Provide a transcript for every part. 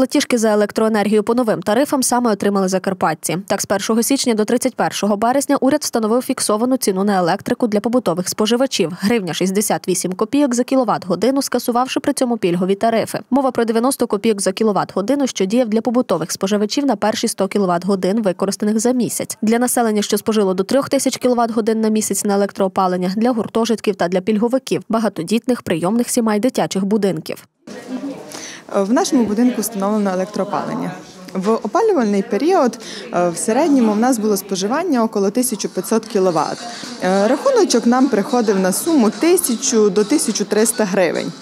Платіжки за електроенергію по новим тарифам саме отримали закарпатці. Так, з 1 січня до 31 березня уряд встановив фіксовану ціну на електрику для побутових споживачів гривня 68 копійок за кіловат годину, скасувавши при цьому пільгові тарифи. Мова про 90 копійок за кіловат годину, що діяв для побутових споживачів на перші 100 кіловат годин, використаних за місяць. Для населення, що спожило до 3 тисяч кіловат годин на місяць на електроопалення, для гуртожитків та для пільговиків, багатодітних прийомних сімей дитячих будинків. В нашому будинку встановлено електроопалення. В опалювальний період е, в середньому в нас було споживання около 1500 кВт. Рахуночок нам приходив на суму 1000 до 1300 гривень.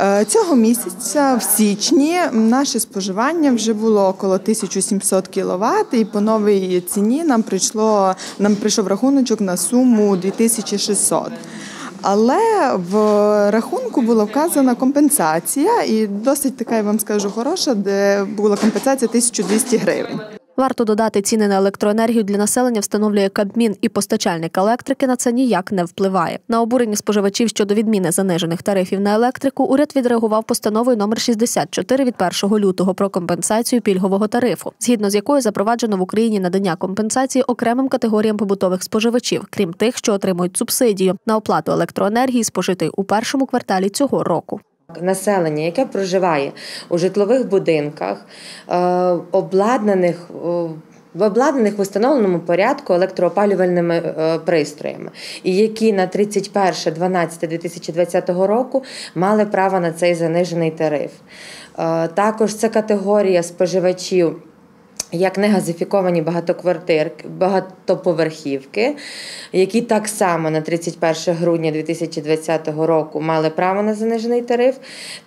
Е, Цього місяця, в січні, наше споживання вже було около 1700 кВт, і по новій ціні нам прийшло нам прийшов рахуночок на суму 2600. Але в рахунку була вказана компенсація, і досить така, я вам скажу, хороша, де була компенсація 1200 гривень. Варто додати ціни на електроенергію для населення встановлює Кабмін і постачальник електрики на це ніяк не впливає. На обурення споживачів щодо відміни занижених тарифів на електрику уряд відреагував постановою номер 64 від 1 лютого про компенсацію пільгового тарифу, згідно з якою запроваджено в Україні надання компенсації окремим категоріям побутових споживачів, крім тих, що отримують субсидію на оплату електроенергії, спожитої у першому кварталі цього року. Населення, яке проживає у житлових будинках, е, обладнаних е, в обладнаних в установленому порядку електроопалювальними е, пристроями, і які на 31.12.2020 року мали право на цей занижений тариф. Також це категорія споживачів як негазифіковані багатоквартир, багатоповерхівки, які так само на 31 грудня 2020 року мали право на занижений тариф.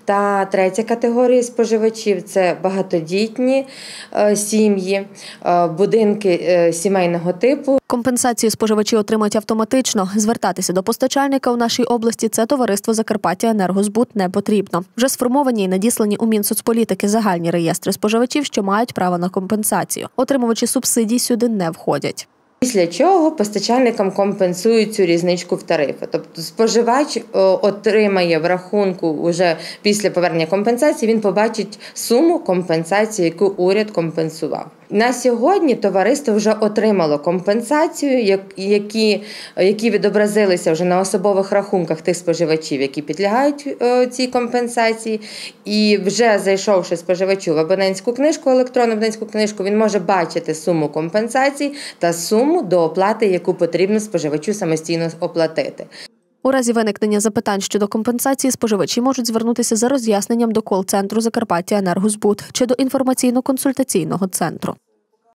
Та третя категорія споживачів це багатодітні е, сім'ї, е, будинки е, сімейного типу. Компенсацію споживачі отримують автоматично. Звертатися до постачальника у нашій області це товариство Закарпаття Енергозбут не потрібно. Вже сформовані і надіслані у Мінсоцполітики загальні реєстри споживачів, що мають право на компенсацію. Отримувачі субсидій сюди не входять. Після чого постачальникам компенсують цю різничку в тарифи. Тобто споживач отримає в рахунку вже після повернення компенсації, він побачить суму компенсації, яку уряд компенсував. На сьогодні товариство вже отримало компенсацію, які які відобразилися вже на особових рахунках тих споживачів, які підлягають е, цій компенсації. І вже зайшовши споживачу в абонентську книжку, електронну абонентську книжку, він може бачити суму компенсації та суму до оплати, яку потрібно споживачу самостійно оплатити. У разі виникнення запитань щодо компенсації споживачі можуть звернутися за роз'ясненням до кол-центру Закарпаття Енергозбут чи до інформаційно-консультаційного центру.